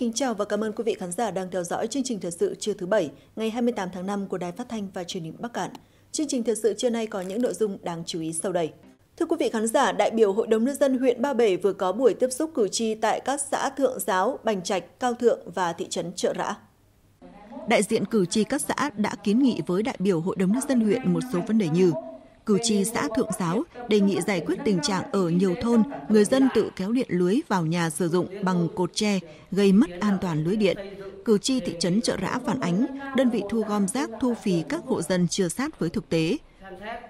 Kính chào và cảm ơn quý vị khán giả đang theo dõi chương trình thời sự trưa thứ Bảy, ngày 28 tháng 5 của Đài Phát thanh và Truyền hình Bắc Cạn. Chương trình thời sự trưa nay có những nội dung đáng chú ý sau đây. Thưa quý vị khán giả, đại biểu Hội đồng nhân dân huyện Ba Bể vừa có buổi tiếp xúc cử tri tại các xã Thượng Giáo, Bành Trạch, Cao Thượng và thị trấn Trợ Rã. Đại diện cử tri các xã đã kiến nghị với đại biểu Hội đồng nhân dân huyện một số vấn đề như cử tri xã Thượng Giáo đề nghị giải quyết tình trạng ở nhiều thôn, người dân tự kéo điện lưới vào nhà sử dụng bằng cột tre, gây mất an toàn lưới điện. Cử tri thị trấn Trợ Rã phản ánh, đơn vị thu gom rác thu phí các hộ dân chưa sát với thực tế.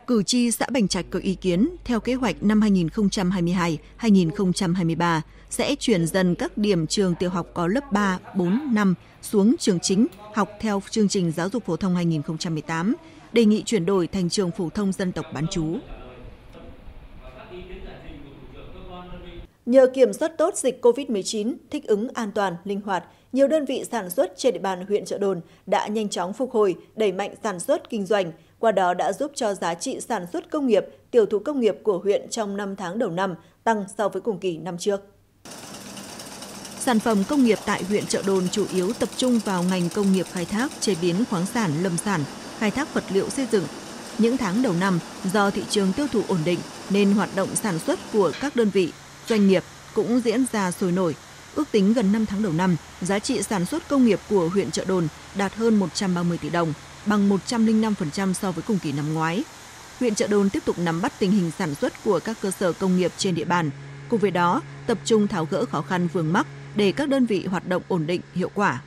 Cử tri xã Bành Trạch có ý kiến theo kế hoạch năm 2022-2023 sẽ chuyển dần các điểm trường tiểu học có lớp 3, 4, 5 xuống trường chính học theo chương trình giáo dục phổ thông 2018 đề nghị chuyển đổi thành trường phổ thông dân tộc bán chú. Nhờ kiểm soát tốt dịch COVID-19, thích ứng an toàn, linh hoạt, nhiều đơn vị sản xuất trên địa bàn huyện Trợ Đồn đã nhanh chóng phục hồi, đẩy mạnh sản xuất kinh doanh, qua đó đã giúp cho giá trị sản xuất công nghiệp, tiểu thủ công nghiệp của huyện trong 5 tháng đầu năm tăng so với cùng kỳ năm trước. Sản phẩm công nghiệp tại huyện Trợ Đồn chủ yếu tập trung vào ngành công nghiệp khai thác, chế biến khoáng sản, lâm sản, khai thác vật liệu xây dựng. Những tháng đầu năm, do thị trường tiêu thụ ổn định nên hoạt động sản xuất của các đơn vị, doanh nghiệp cũng diễn ra sôi nổi. Ước tính gần 5 tháng đầu năm, giá trị sản xuất công nghiệp của huyện Trợ Đồn đạt hơn 130 tỷ đồng, bằng 105% so với cùng kỳ năm ngoái. Huyện Trợ Đồn tiếp tục nắm bắt tình hình sản xuất của các cơ sở công nghiệp trên địa bàn. Cùng với đó, tập trung tháo gỡ khó khăn vướng mắc để các đơn vị hoạt động ổn định, hiệu quả.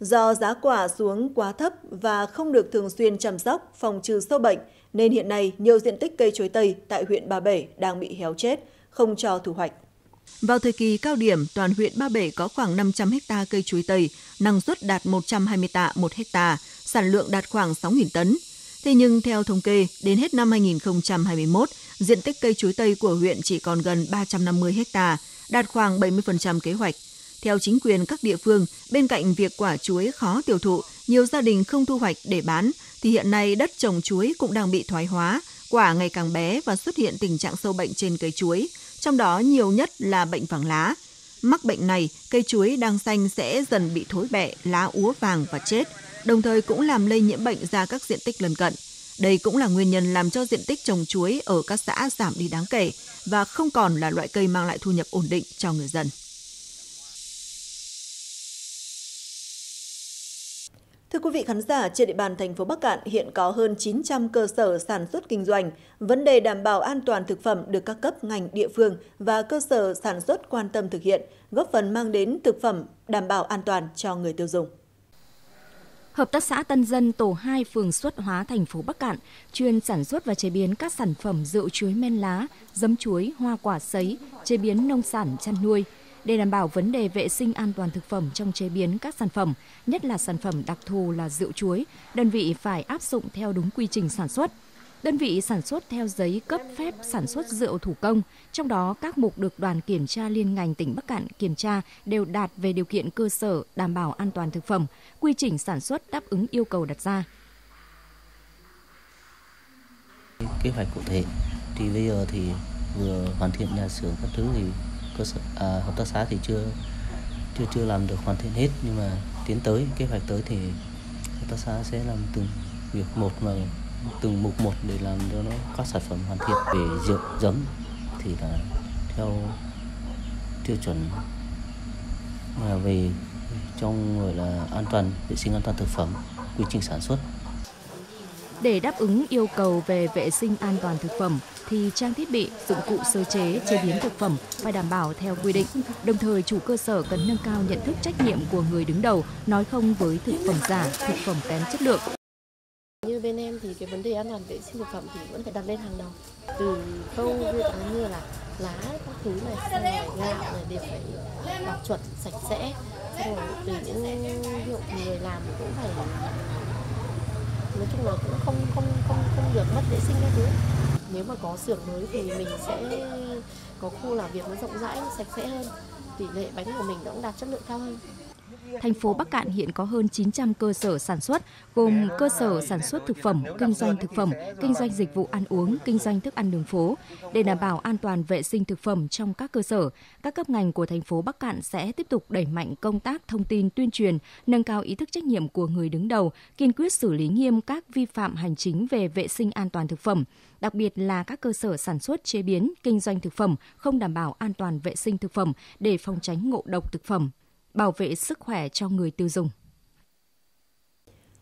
Do giá quả xuống quá thấp và không được thường xuyên chăm sóc, phòng trừ sâu bệnh, nên hiện nay nhiều diện tích cây chuối tây tại huyện Ba Bể đang bị héo chết, không cho thu hoạch. Vào thời kỳ cao điểm, toàn huyện Ba Bể có khoảng 500 ha cây chuối tây, năng suất đạt 120 tạ một hecta, sản lượng đạt khoảng 6.000 tấn. Thế nhưng theo thống kê, đến hết năm 2021, diện tích cây chuối tây của huyện chỉ còn gần 350 ha, đạt khoảng 70% kế hoạch. Theo chính quyền các địa phương, bên cạnh việc quả chuối khó tiêu thụ, nhiều gia đình không thu hoạch để bán, thì hiện nay đất trồng chuối cũng đang bị thoái hóa, quả ngày càng bé và xuất hiện tình trạng sâu bệnh trên cây chuối, trong đó nhiều nhất là bệnh vàng lá. Mắc bệnh này, cây chuối đang xanh sẽ dần bị thối bẹ, lá úa vàng và chết, đồng thời cũng làm lây nhiễm bệnh ra các diện tích lân cận. Đây cũng là nguyên nhân làm cho diện tích trồng chuối ở các xã giảm đi đáng kể và không còn là loại cây mang lại thu nhập ổn định cho người dân. Thưa quý vị khán giả, trên địa bàn thành phố Bắc Cạn hiện có hơn 900 cơ sở sản xuất kinh doanh. Vấn đề đảm bảo an toàn thực phẩm được các cấp ngành địa phương và cơ sở sản xuất quan tâm thực hiện, góp phần mang đến thực phẩm đảm bảo an toàn cho người tiêu dùng. Hợp tác xã Tân Dân tổ 2 phường Xuất Hóa thành phố Bắc Cạn chuyên sản xuất và chế biến các sản phẩm rượu chuối men lá, giấm chuối, hoa quả sấy, chế biến nông sản chăn nuôi – để đảm bảo vấn đề vệ sinh an toàn thực phẩm trong chế biến các sản phẩm, nhất là sản phẩm đặc thù là rượu chuối, đơn vị phải áp dụng theo đúng quy trình sản xuất. Đơn vị sản xuất theo giấy cấp phép sản xuất rượu thủ công, trong đó các mục được đoàn kiểm tra liên ngành tỉnh Bắc Cạn kiểm tra đều đạt về điều kiện cơ sở đảm bảo an toàn thực phẩm, quy trình sản xuất đáp ứng yêu cầu đặt ra. Kế hoạch cụ thể thì bây giờ thì vừa hoàn thiện nhà xưởng các thứ thì cơ sở à, hợp tác xã thì chưa chưa chưa làm được hoàn thiện hết. Nhưng mà tiến tới kế hoạch tới thì hợp tác xã sẽ làm từng việc một mà từng mục một để làm cho nó các sản phẩm hoàn thiện về rượu giấm thì là theo tiêu chuẩn mà về trong gọi là an toàn vệ sinh an toàn thực phẩm quy trình sản xuất để đáp ứng yêu cầu về vệ sinh an toàn thực phẩm thì trang thiết bị, dụng cụ sơ chế, chế biến thực phẩm phải đảm bảo theo quy định. Đồng thời chủ cơ sở cần nâng cao nhận thức trách nhiệm của người đứng đầu, nói không với thực phẩm giả, thực phẩm kém chất lượng. Như bên em thì cái vấn đề an toàn vệ sinh thực phẩm thì vẫn phải đặt lên hàng đầu. Từ khâu như, là lá các thứ này, gạo này đều phải đạt chuẩn sạch sẽ. Xong rồi từ những người làm cũng phải nói chung là cũng không không không không được mất vệ sinh các thứ. Nếu mà có xưởng mới thì mình sẽ có khu làm việc nó rộng rãi, sạch sẽ hơn. Tỷ lệ bánh của mình nó cũng đạt chất lượng cao hơn thành phố Bắc Cạn hiện có hơn 900 cơ sở sản xuất, gồm cơ sở sản xuất thực phẩm, kinh doanh thực phẩm, kinh doanh dịch vụ ăn uống, kinh doanh thức ăn đường phố. Để đảm bảo an toàn vệ sinh thực phẩm trong các cơ sở, các cấp ngành của thành phố Bắc Cạn sẽ tiếp tục đẩy mạnh công tác thông tin tuyên truyền, nâng cao ý thức trách nhiệm của người đứng đầu, kiên quyết xử lý nghiêm các vi phạm hành chính về vệ sinh an toàn thực phẩm, đặc biệt là các cơ sở sản xuất chế biến, kinh doanh thực phẩm không đảm bảo an toàn vệ sinh thực phẩm để phòng tránh ngộ độc thực phẩm, bảo vệ sức khỏe cho người tiêu dùng.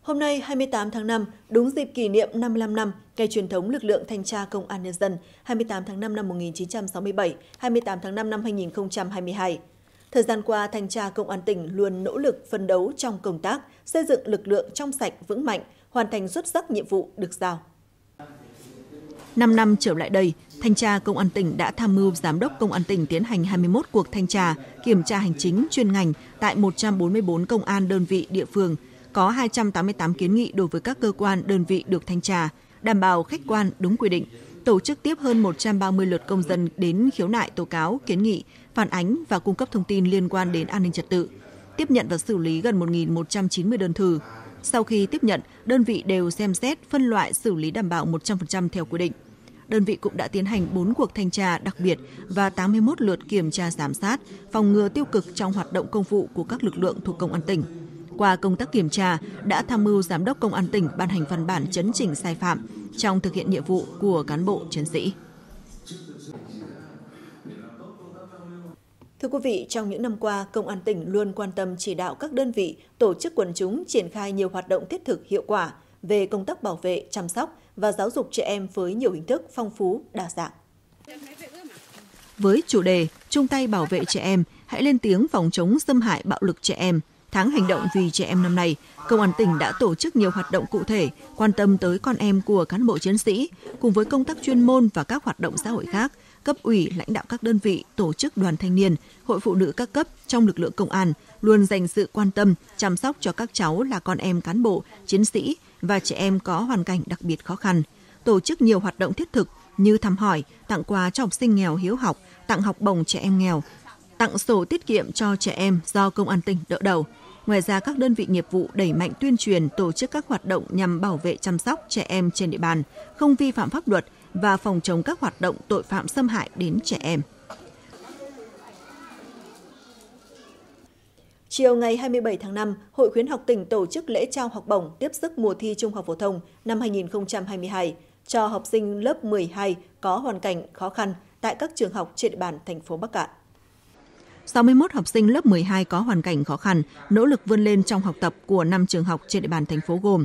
Hôm nay 28 tháng 5, đúng dịp kỷ niệm 55 năm ngày truyền thống lực lượng thanh tra công an nhân dân 28 tháng 5 năm 1967, 28 tháng 5 năm 2022. Thời gian qua, thanh tra công an tỉnh luôn nỗ lực phân đấu trong công tác, xây dựng lực lượng trong sạch vững mạnh, hoàn thành xuất sắc nhiệm vụ được giao. 5 năm trở lại đây, Thanh tra Công an tỉnh đã tham mưu Giám đốc Công an tỉnh tiến hành 21 cuộc thanh tra, kiểm tra hành chính chuyên ngành tại 144 công an đơn vị địa phương, có 288 kiến nghị đối với các cơ quan đơn vị được thanh tra, đảm bảo khách quan đúng quy định, tổ chức tiếp hơn 130 lượt công dân đến khiếu nại tố cáo, kiến nghị, phản ánh và cung cấp thông tin liên quan đến an ninh trật tự, tiếp nhận và xử lý gần 1.190 đơn thư. Sau khi tiếp nhận, đơn vị đều xem xét, phân loại xử lý đảm bảo 100% theo quy định đơn vị cũng đã tiến hành 4 cuộc thanh tra đặc biệt và 81 lượt kiểm tra giám sát, phòng ngừa tiêu cực trong hoạt động công vụ của các lực lượng thuộc công an tỉnh. Qua công tác kiểm tra, đã tham mưu Giám đốc Công an tỉnh ban hành văn bản chấn chỉnh sai phạm trong thực hiện nhiệm vụ của cán bộ chiến sĩ. Thưa quý vị, trong những năm qua, Công an tỉnh luôn quan tâm chỉ đạo các đơn vị, tổ chức quần chúng triển khai nhiều hoạt động thiết thực hiệu quả về công tác bảo vệ, chăm sóc và giáo dục trẻ em với nhiều hình thức phong phú, đa dạng. Với chủ đề chung tay bảo vệ trẻ em, hãy lên tiếng phòng chống xâm hại bạo lực trẻ em. Tháng hành động vì trẻ em năm nay, Công an tỉnh đã tổ chức nhiều hoạt động cụ thể, quan tâm tới con em của cán bộ chiến sĩ, cùng với công tác chuyên môn và các hoạt động xã hội khác, cấp ủy, lãnh đạo các đơn vị, tổ chức đoàn thanh niên, hội phụ nữ các cấp trong lực lượng công an luôn dành sự quan tâm, chăm sóc cho các cháu là con em cán bộ, chiến sĩ và trẻ em có hoàn cảnh đặc biệt khó khăn, tổ chức nhiều hoạt động thiết thực như thăm hỏi, tặng quà cho học sinh nghèo hiếu học, tặng học bổng trẻ em nghèo, tặng sổ tiết kiệm cho trẻ em do công an tỉnh đỡ đầu. Ngoài ra, các đơn vị nghiệp vụ đẩy mạnh tuyên truyền tổ chức các hoạt động nhằm bảo vệ chăm sóc trẻ em trên địa bàn, không vi phạm pháp luật và phòng chống các hoạt động tội phạm xâm hại đến trẻ em. Chiều ngày 27 tháng 5, Hội khuyến học tỉnh tổ chức lễ trao học bổng tiếp sức mùa thi Trung học phổ thông năm 2022 cho học sinh lớp 12 có hoàn cảnh khó khăn tại các trường học trên địa bàn thành phố Bắc Cạn. 61 học sinh lớp 12 có hoàn cảnh khó khăn, nỗ lực vươn lên trong học tập của 5 trường học trên địa bàn thành phố gồm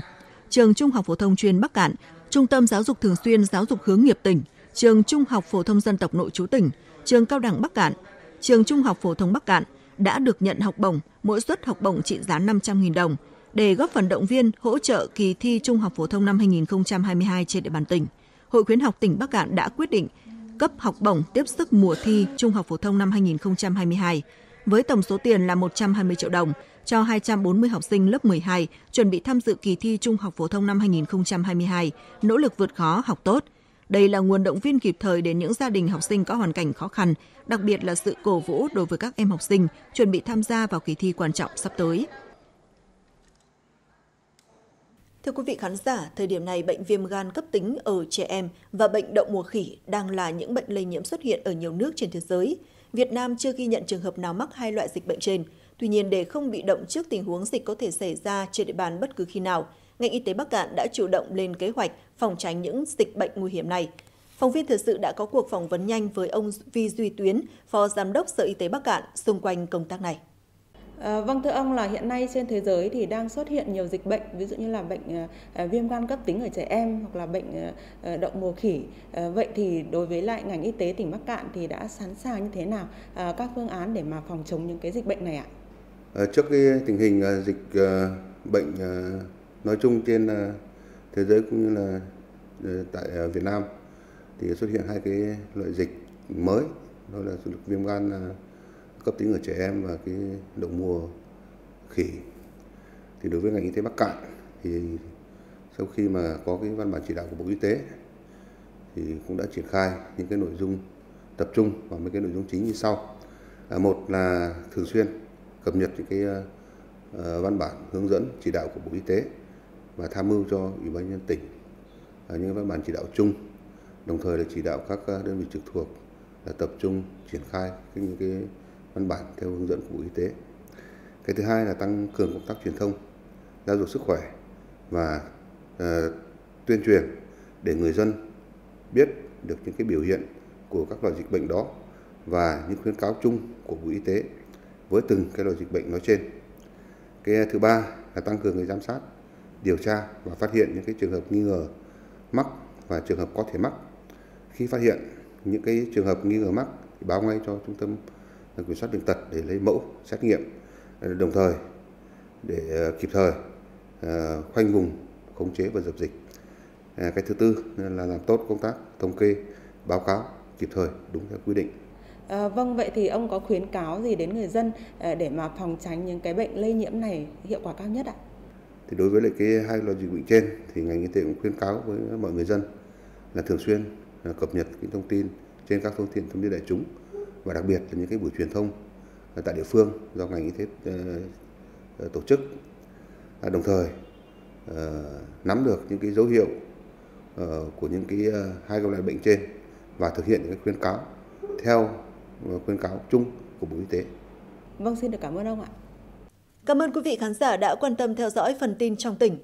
Trường Trung học phổ thông chuyên Bắc Cạn, Trung tâm Giáo dục Thường xuyên Giáo dục Hướng nghiệp tỉnh, Trường Trung học phổ thông dân tộc nội trú tỉnh, Trường Cao đẳng Bắc Cạn, Trường Trung học phổ thông Bắc Cạn đã được nhận học bổng, mỗi suất học bổng trị giá 500.000 đồng để góp phần động viên hỗ trợ kỳ thi Trung học phổ thông năm 2022 trên địa bàn tỉnh. Hội khuyến học tỉnh Bắc Cạn đã quyết định cấp học bổng tiếp sức mùa thi Trung học phổ thông năm 2022 với tổng số tiền là 120 triệu đồng cho 240 học sinh lớp 12 chuẩn bị tham dự kỳ thi Trung học phổ thông năm 2022, nỗ lực vượt khó học tốt. Đây là nguồn động viên kịp thời đến những gia đình học sinh có hoàn cảnh khó khăn, đặc biệt là sự cổ vũ đối với các em học sinh chuẩn bị tham gia vào kỳ thi quan trọng sắp tới. Thưa quý vị khán giả, thời điểm này bệnh viêm gan cấp tính ở trẻ em và bệnh đậu mùa khỉ đang là những bệnh lây nhiễm xuất hiện ở nhiều nước trên thế giới. Việt Nam chưa ghi nhận trường hợp nào mắc hai loại dịch bệnh trên. Tuy nhiên, để không bị động trước tình huống dịch có thể xảy ra trên địa bàn bất cứ khi nào, ngành y tế Bắc Cạn đã chủ động lên kế hoạch phòng tránh những dịch bệnh nguy hiểm này. Phóng viên thời sự đã có cuộc phỏng vấn nhanh với ông Vi Duy Tuyến, Phó Giám đốc Sở Y tế Bắc Cạn xung quanh công tác này. À, vâng thưa ông là hiện nay trên thế giới thì đang xuất hiện nhiều dịch bệnh ví dụ như là bệnh à, à viêm gan cấp tính ở trẻ em hoặc là bệnh à, à đậu mùa khỉ. À, vậy thì đối với lại ngành y tế tỉnh Bắc Cạn thì đã sẵn sàng như thế nào à, các phương án để mà phòng chống những cái dịch bệnh này ạ? À, Ờ, trước cái tình hình ờ, dịch ờ, bệnh nói chung trên thế giới cũng như là tại Việt Nam thì xuất hiện hai cái loại dịch mới đó là viêm gan cấp tính ở trẻ em và cái đậu mùa khỉ. Thì đối với ngành y tế Bắc Cạn thì sau khi mà có cái văn bản chỉ đạo của Bộ Y tế thì cũng đã triển khai những cái nội dung tập trung vào mấy cái nội dung chính như sau. À, một là thường xuyên cập nhật những cái ờ, ờ, văn bản hướng dẫn chỉ đạo của Bộ Y tế và tham mưu cho Ủy ban nhân tỉnh à, những văn bản chỉ đạo chung, đồng thời là chỉ đạo các ờ, đơn vị trực thuộc là tập trung triển khai những cái văn bản theo hướng dẫn của Bộ Y tế. Cái thứ hai là tăng cường công tác truyền thông, giáo dục sức khỏe và uh, tuyên truyền để người dân biết được những cái biểu hiện của các loại dịch bệnh đó và những khuyến cáo chung của Bộ Y tế với từng cái loại dịch bệnh nói trên. Cái thứ ba là tăng cường cái giám sát, điều tra và phát hiện những cái trường hợp nghi ngờ mắc và trường hợp có thể mắc. Khi phát hiện những cái trường hợp nghi ngờ mắc thì báo ngay cho trung tâm ờ, kiểm soát bệnh tật để lấy mẫu xét nghiệm ờ, đồng thời để ờ, kịp thời khoanh vùng khống chế và dập dịch cái thứ tư là làm tốt công tác thống kê báo cáo kịp thời đúng theo quy định À, vâng vậy thì ông có khuyến cáo gì đến người dân ờ, để mà phòng tránh những cái bệnh lây nhiễm này hiệu quả cao nhất ạ? Thì đối với lại cái hai loại dịch bệnh trên thì ngành y tế cũng khuyến cáo với mọi người dân là thường xuyên ờ, cập nhật cái thông tin trên các phương tiện thông tin đại chúng và đặc biệt là những cái buổi truyền thông tại địa phương do ngành y tế uh, tổ chức à, đồng thời uh, nắm được những cái dấu hiệu uh, của những cái hai loại bệnh trên và thực hiện những cái khuyến cáo theo khuyến cáo chung của Bộ Y tế. Vâng, xin được cảm ơn ông ạ. Cảm ơn quý vị khán giả đã quan tâm theo dõi phần tin trong tỉnh.